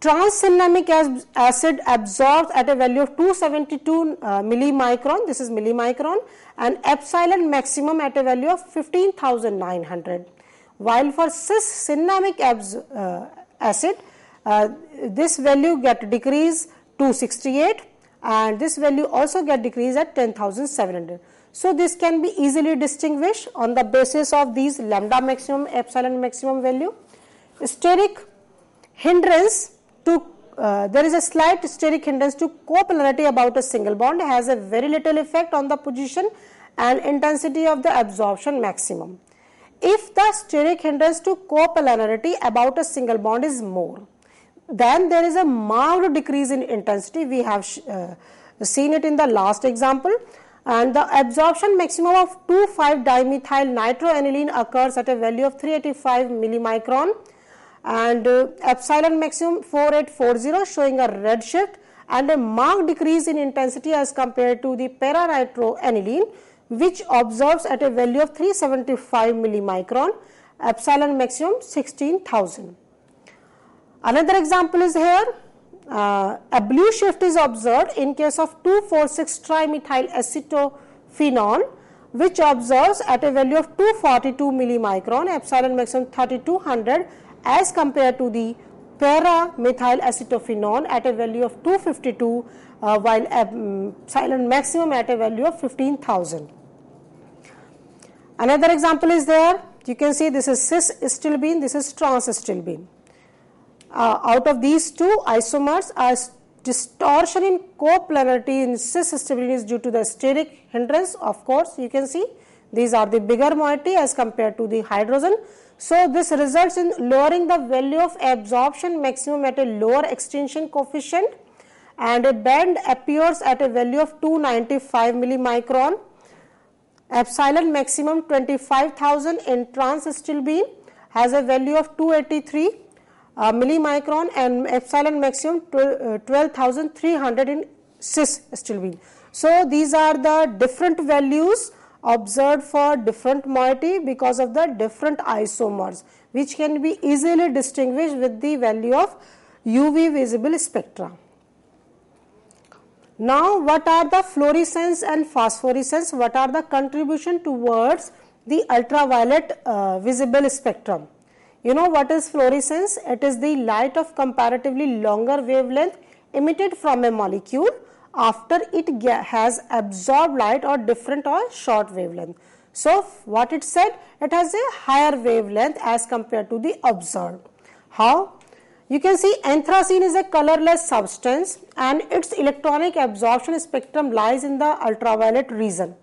Transcinnamic acid absorbs at a value of 272 uh, millimicron, this is millimicron and epsilon maximum at a value of 15,900. While for cis cinnamic uh, acid, uh, this value get decreased to 68 and this value also get decreased at 10,700. So, this can be easily distinguished on the basis of these lambda maximum, epsilon maximum value. Steric hindrance to uh, there is a slight steric hindrance to coplanarity about a single bond has a very little effect on the position and intensity of the absorption maximum. If the steric hindrance to coplanarity about a single bond is more, then there is a mild decrease in intensity. We have uh, seen it in the last example and the absorption maximum of 2,5-dimethyl nitroaniline occurs at a value of 385 millimicron and uh, epsilon maximum 4840 showing a red shift and a marked decrease in intensity as compared to the para-nitroaniline which observes at a value of 375 millimicron epsilon maximum 16000. Another example is here uh, a blue shift is observed in case of 246 trimethyl acetophenone which observes at a value of 242 millimicron epsilon maximum 3200 as compared to the para methyl acetophenone at a value of 252 uh, while um, epsilon maximum at a value of 15,000. Another example is there you can see this is cis stilbene this is trans stilbene. Uh, out of these two isomers a distortion in coplanarity in cis stilbene is due to the steric hindrance. Of course you can see these are the bigger moiety as compared to the hydrogen. So, this results in lowering the value of absorption maximum at a lower extinction coefficient and a band appears at a value of 295 millimicron, epsilon maximum 25,000 in trans stilbene has a value of 283 uh, millimicron and epsilon maximum uh, 12,300 in cis stilbene. So, these are the different values observed for different moiety because of the different isomers which can be easily distinguished with the value of UV visible spectra. Now what are the fluorescence and phosphorescence? What are the contribution towards the ultraviolet uh, visible spectrum? You know what is fluorescence? It is the light of comparatively longer wavelength emitted from a molecule after it has absorbed light or different or short wavelength. So, what it said? It has a higher wavelength as compared to the observed. How? You can see anthracene is a colorless substance and its electronic absorption spectrum lies in the ultraviolet region.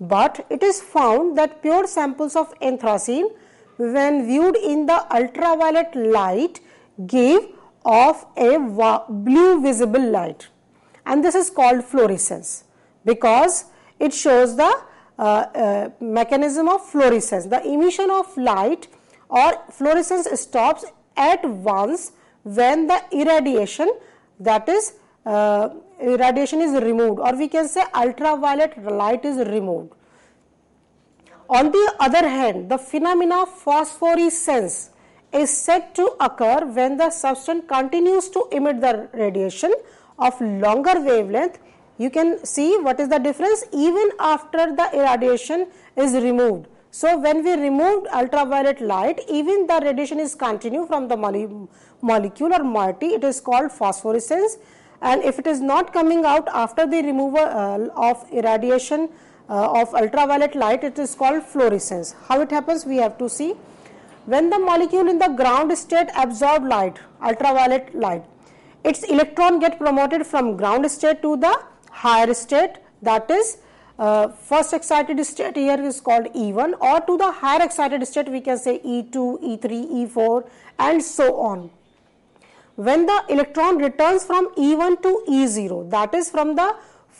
But it is found that pure samples of anthracene when viewed in the ultraviolet light give off a blue visible light and this is called fluorescence because it shows the uh, uh, mechanism of fluorescence. The emission of light or fluorescence stops at once when the irradiation that is uh, irradiation is removed or we can say ultraviolet light is removed. On the other hand, the phenomena of phosphorescence is said to occur when the substance continues to emit the radiation of longer wavelength. You can see what is the difference even after the irradiation is removed. So, when we removed ultraviolet light, even the radiation is continue from the mole molecule or moiety, it is called phosphorescence and if it is not coming out after the removal uh, of irradiation uh, of ultraviolet light, it is called fluorescence. How it happens? We have to see. When the molecule in the ground state absorb light, ultraviolet light, its electron get promoted from ground state to the higher state that is uh, first excited state here is called E1 or to the higher excited state we can say E2, E3, E4 and so on. When the electron returns from E1 to E0 that is from the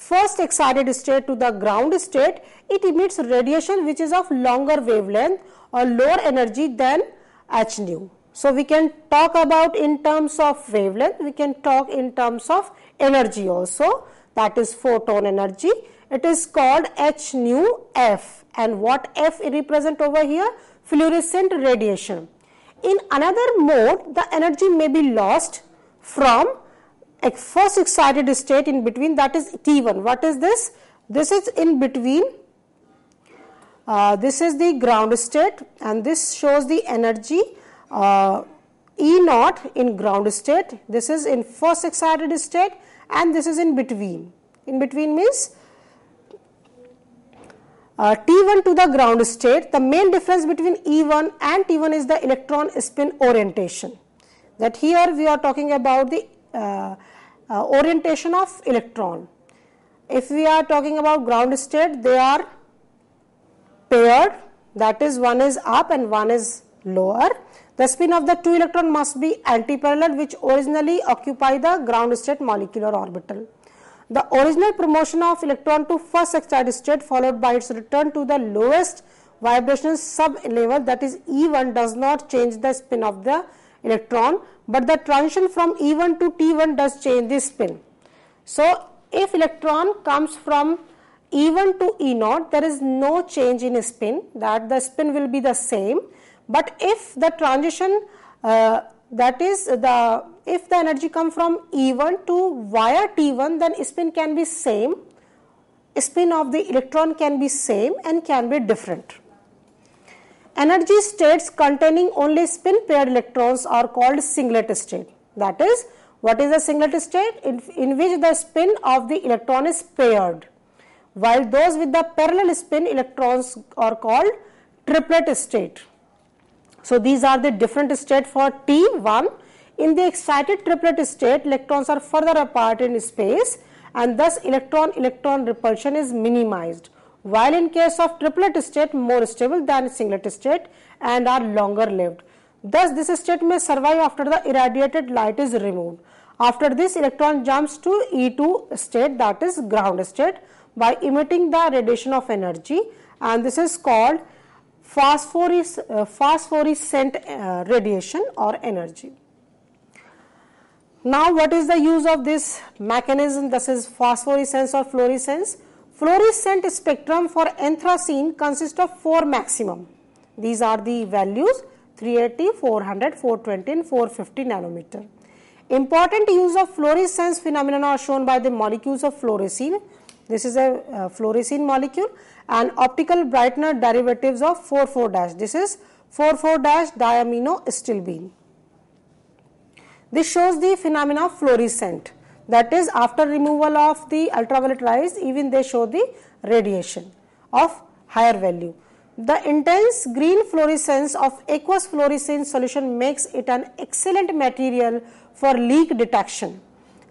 first excited state to the ground state it emits radiation which is of longer wavelength or lower energy than h nu. So, we can talk about in terms of wavelength, we can talk in terms of energy also that is photon energy it is called H nu F and what F represent over here? Fluorescent radiation. In another mode, the energy may be lost from a first excited state in between that is T1. What is this? This is in between. Uh, this is the ground state and this shows the energy uh, E naught in ground state. This is in first excited state and this is in between. In between means uh, T1 to the ground state, the main difference between E1 and T1 is the electron spin orientation. That here we are talking about the Uh, uh, orientation of electron. If we are talking about ground state, they are paired, that is one is up and one is lower. The spin of the two electron must be antiparallel which originally occupy the ground state molecular orbital. The original promotion of electron to first excited state followed by its return to the lowest vibrational sub level that is E1 does not change the spin of the electron but the transition from E1 to T1 does change the spin. So, if electron comes from E1 to E0 there is no change in spin that the spin will be the same but if the transition uh, that is the if the energy come from E1 to via T1 then spin can be same spin of the electron can be same and can be different. Energy states containing only spin paired electrons are called singlet state that is what is a singlet state in, in which the spin of the electron is paired while those with the parallel spin electrons are called triplet state. So, these are the different state for T1. In the excited triplet state, electrons are further apart in space and thus electron-electron repulsion is minimized. While in case of triplet state, more stable than singlet state and are longer lived. Thus, this state may survive after the irradiated light is removed. After this, electron jumps to E2 state that is ground state by emitting the radiation of energy and this is called uh, phosphorescent uh, radiation or energy. Now, what is the use of this mechanism? This is phosphorescence or fluorescence. Fluorescent spectrum for anthracene consists of four maximum. These are the values 380, 400, 420 and 450 nanometer. Important use of fluorescence phenomena are shown by the molecules of fluorescein. This is a uh, fluorescein molecule and optical brightener derivatives of 4,4 dash. This is 4,4 dash diamino stilbene. This shows the phenomena of fluorescent that is after removal of the ultraviolet rays even they show the radiation of higher value. The intense green fluorescence of aqueous fluorescein solution makes it an excellent material for leak detection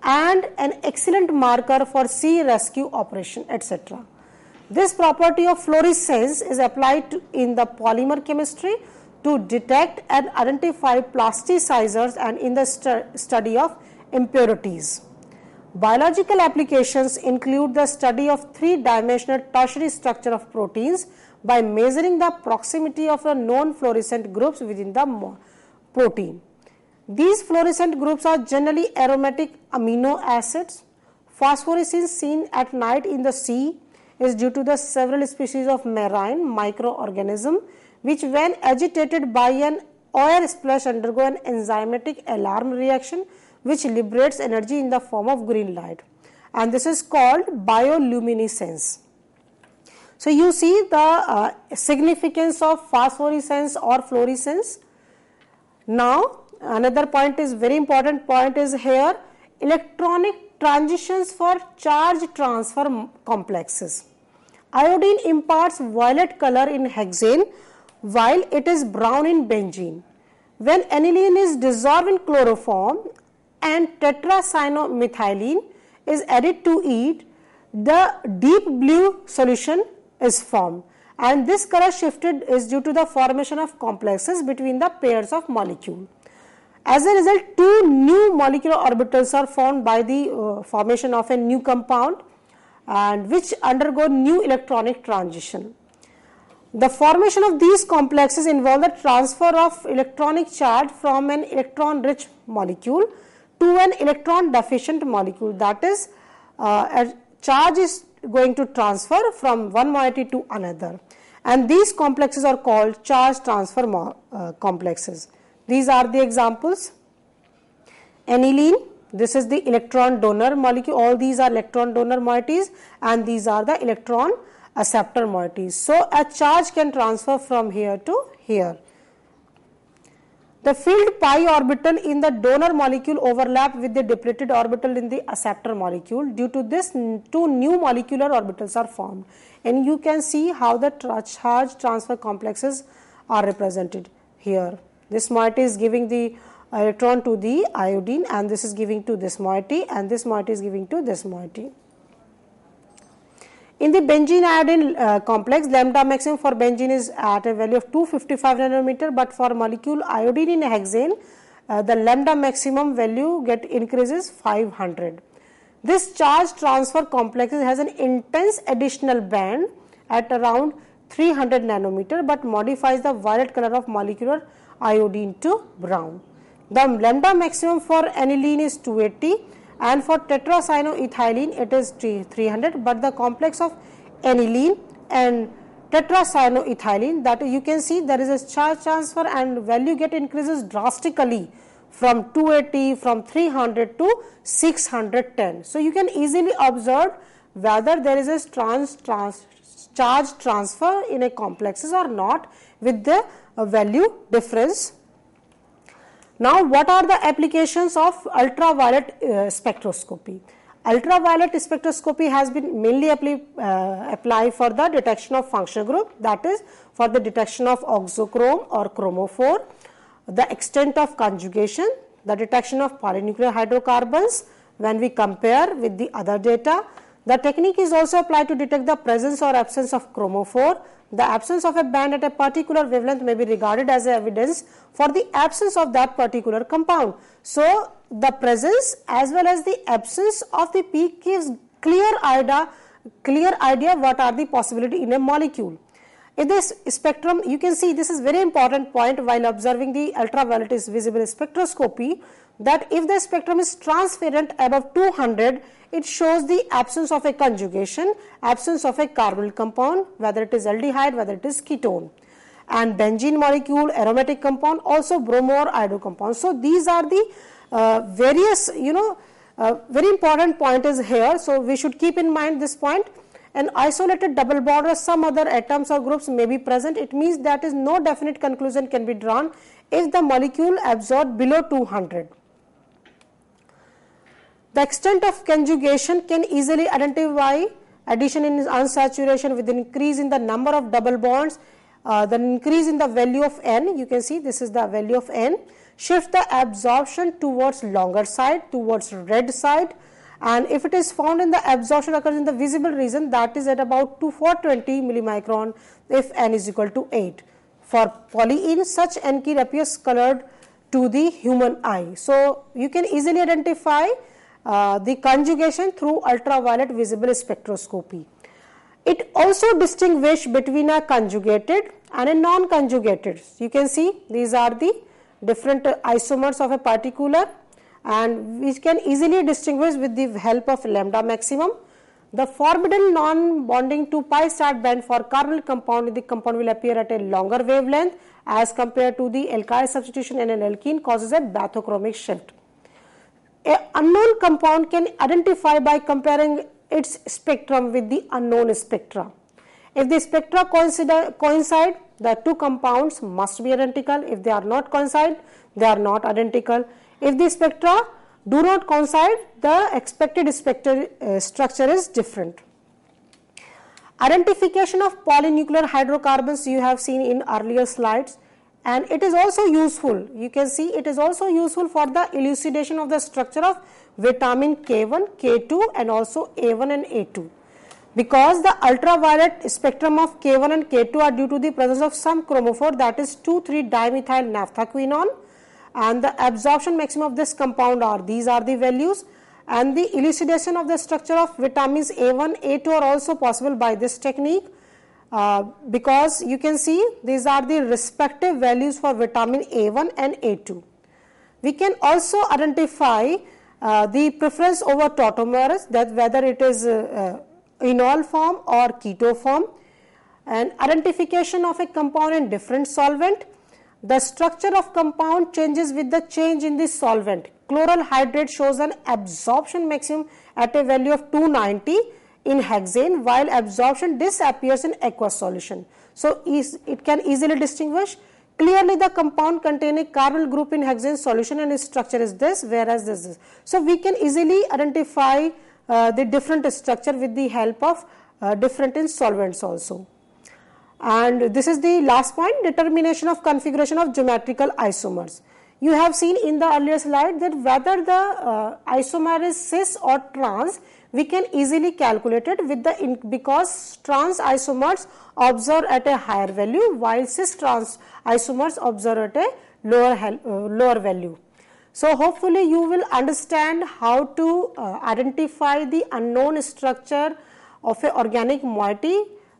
and an excellent marker for sea rescue operation etc. This property of fluorescence is applied in the polymer chemistry to detect and identify plasticizers and in the stu study of impurities. Biological applications include the study of three-dimensional tertiary structure of proteins by measuring the proximity of the known fluorescent groups within the protein. These fluorescent groups are generally aromatic amino acids. Phosphorescence seen at night in the sea is due to the several species of marine microorganism which when agitated by an oil splash undergo an enzymatic alarm reaction which liberates energy in the form of green light and this is called bioluminescence. So, you see the uh, significance of phosphorescence or fluorescence. Now, another point is very important point is here electronic transitions for charge transfer complexes. Iodine imparts violet color in hexane while it is brown in benzene. When aniline is dissolved in chloroform and tetracyanoethylene is added to it, the deep blue solution is formed and this color shifted is due to the formation of complexes between the pairs of molecule. As a result, two new molecular orbitals are formed by the uh, formation of a new compound and which undergo new electronic transition. The formation of these complexes involve the transfer of electronic charge from an electron rich molecule to an electron deficient molecule that is uh, a charge is going to transfer from one moiety to another and these complexes are called charge transfer uh, complexes. These are the examples aniline this is the electron donor molecule all these are electron donor moieties and these are the electron acceptor moieties. So, a charge can transfer from here to here. The filled pi orbital in the donor molecule overlap with the depleted orbital in the acceptor molecule. Due to this, two new molecular orbitals are formed and you can see how the charge transfer complexes are represented here. This moiety is giving the electron to the iodine and this is giving to this moiety and this moiety is giving to this moiety. In the benzene iodine uh, complex, lambda maximum for benzene is at a value of 255 nanometer, but for molecule iodine in hexane, uh, the lambda maximum value get increases 500. This charge transfer complex has an intense additional band at around 300 nanometer, but modifies the violet color of molecular iodine to brown. The lambda maximum for aniline is 280 and for tetracyanoethylene it is 300 but the complex of aniline and tetracyanoethylene that you can see there is a charge transfer and value get increases drastically from 280 from 300 to 610. So, you can easily observe whether there is a trans, trans charge transfer in a complexes or not with the uh, value difference now, what are the applications of ultraviolet uh, spectroscopy? Ultraviolet spectroscopy has been mainly uh, applied for the detection of functional group that is for the detection of auxochrome or chromophore, the extent of conjugation, the detection of polynuclear hydrocarbons when we compare with the other data. The technique is also applied to detect the presence or absence of chromophore the absence of a band at a particular wavelength may be regarded as evidence for the absence of that particular compound. So, the presence as well as the absence of the peak gives clear idea, clear idea what are the possibility in a molecule. In this spectrum, you can see this is very important point while observing the ultraviolet visible spectroscopy that if the spectrum is transparent above 200, it shows the absence of a conjugation, absence of a carbonyl compound, whether it is aldehyde, whether it is ketone. And benzene molecule, aromatic compound, also bromo or iodo compound. So, these are the uh, various, you know, uh, very important point is here. So, we should keep in mind this point. An isolated double bond or some other atoms or groups may be present. It means that is no definite conclusion can be drawn if the molecule absorbed below 200. The extent of conjugation can easily identify addition in unsaturation with increase in the number of double bonds, uh, the increase in the value of n, you can see this is the value of n, shift the absorption towards longer side, towards red side and if it is found in the absorption occurs in the visible region that is at about 2 420 millimicron if n is equal to 8. For polyene such n key appears colored to the human eye. So, you can easily identify uh, the conjugation through ultraviolet visible spectroscopy. It also distinguishes between a conjugated and a non-conjugated. You can see these are the different isomers of a particular and we can easily distinguish with the help of lambda maximum. The forbidden non-bonding to pi star band for carbonyl compound, the compound will appear at a longer wavelength as compared to the alkyl substitution in an alkene causes a bathochromic shift. A unknown compound can identify by comparing its spectrum with the unknown spectra. If the spectra coincide, the two compounds must be identical. If they are not coincide, they are not identical. If the spectra do not coincide, the expected spectra, uh, structure is different. Identification of polynuclear hydrocarbons you have seen in earlier slides and it is also useful. You can see it is also useful for the elucidation of the structure of vitamin K1, K2 and also A1 and A2. Because the ultraviolet spectrum of K1 and K2 are due to the presence of some chromophore that is 2,3 dimethyl naphthaquinone and the absorption maximum of this compound are these are the values and the elucidation of the structure of vitamins A1, A2 are also possible by this technique uh, because you can see these are the respective values for vitamin A1 and A2. We can also identify uh, the preference over tautomers that whether it is uh, enol form or keto form and identification of a compound in different solvent. The structure of compound changes with the change in the solvent. Chloral hydrate shows an absorption maximum at a value of 290 in hexane while absorption disappears in aqueous solution. So, it can easily distinguish clearly the compound containing carbonyl group in hexane solution and its structure is this whereas this is. So, we can easily identify uh, the different structure with the help of uh, different in solvents also. And this is the last point determination of configuration of geometrical isomers. You have seen in the earlier slide that whether the uh, isomer is cis or trans we can easily calculate it with the because trans isomers observe at a higher value while cis trans isomers observe at a lower uh, lower value. So, hopefully you will understand how to uh, identify the unknown structure of a organic moiety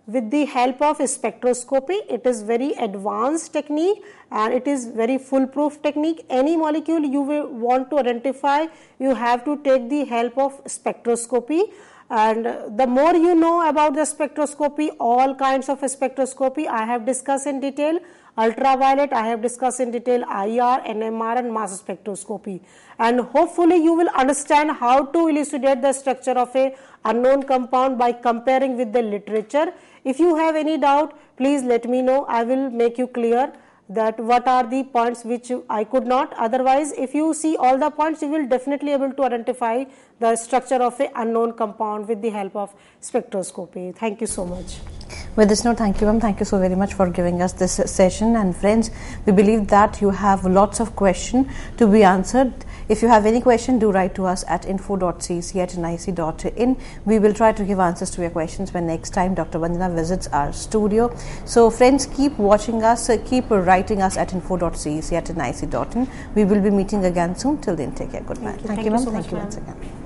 with the help of spectroscopy. It is very advanced technique and it is very foolproof technique. Any molecule you will want to identify, you have to take the help of spectroscopy and the more you know about the spectroscopy, all kinds of spectroscopy I have discussed in detail ultraviolet I have discussed in detail IR, NMR and mass spectroscopy and hopefully you will understand how to elucidate the structure of a unknown compound by comparing with the literature. If you have any doubt please let me know I will make you clear that what are the points which I could not otherwise if you see all the points you will definitely able to identify the structure of a unknown compound with the help of spectroscopy. Thank you so much. With this note, thank you, ma'am. Thank you so very much for giving us this session. And friends, we believe that you have lots of questions to be answered. If you have any question, do write to us at info.cc at nic.in. We will try to give answers to your questions when next time Dr. Vandana visits our studio. So, friends, keep watching us, uh, keep writing us at info.cc at nic.in. We will be meeting again soon. Till then, take care. Good night. Thank you, thank thank you, you so Thank you ma'am. once again.